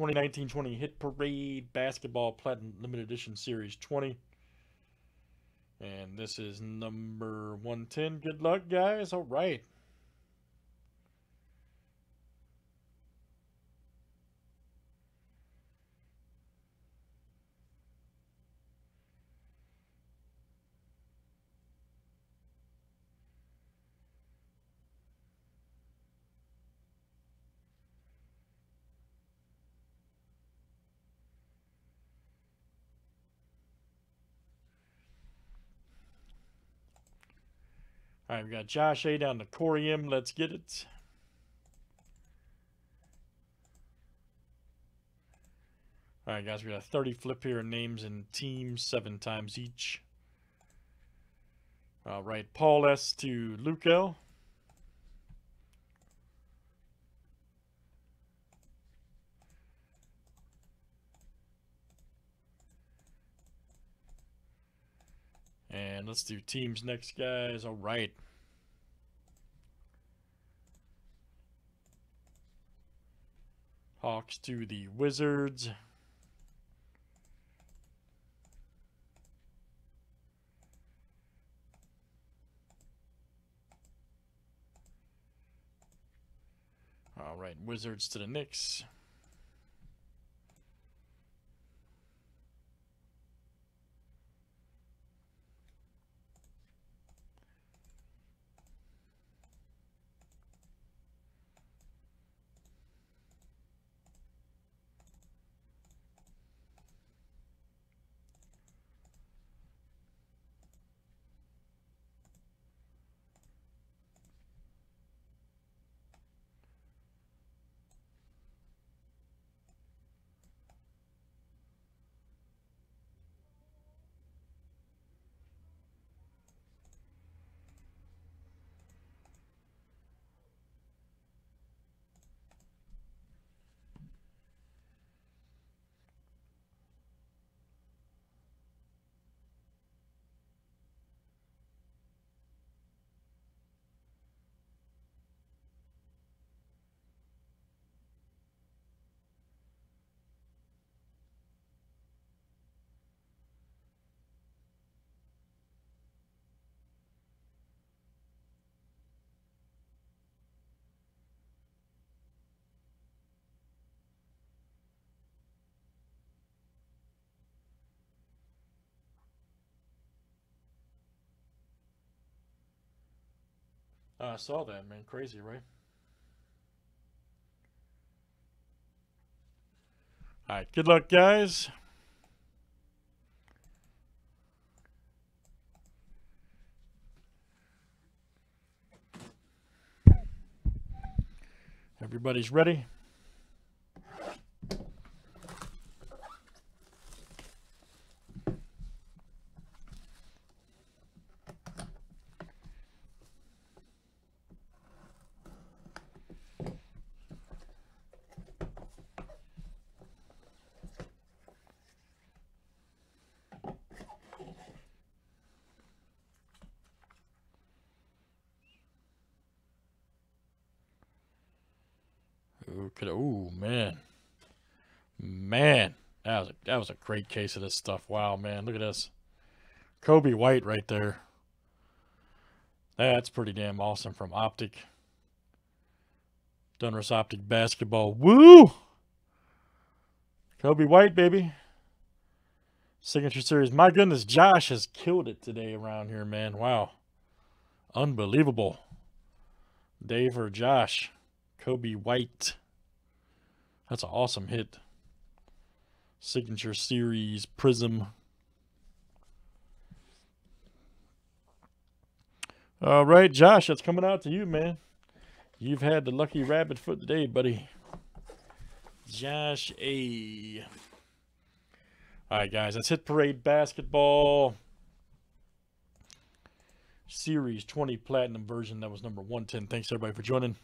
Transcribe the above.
2019-20 Hit Parade Basketball Platinum Limited Edition Series 20. And this is number 110. Good luck, guys. All right. All right, we got Josh A down to Corey M. Let's get it. All right, guys, we got a 30 flip here, names and teams, seven times each. All right, Paul S. to Luke L. And let's do teams next, guys. All right. Hawks to the Wizards. All right, Wizards to the Knicks. Uh, I saw that, man. Crazy, right? All right. Good luck, guys. Everybody's ready? Could ooh man, man, that was a, that was a great case of this stuff. Wow, man, look at this, Coby White right there. That's pretty damn awesome from Optic. Donruss Optic Basketball. Woo! Coby White, baby. Signature Series. My goodness, Josh has killed it today around here, man. Wow. Unbelievable. Dave or Josh. Coby White. That's an awesome hit. Signature Series Prism. All right, Josh, that's coming out to you, man. You've had the lucky rabbit foot today, buddy. Josh A. All right, guys, that's Hit Parade Basketball Series 20 Platinum version. That was number 110. Thanks, everybody, for joining.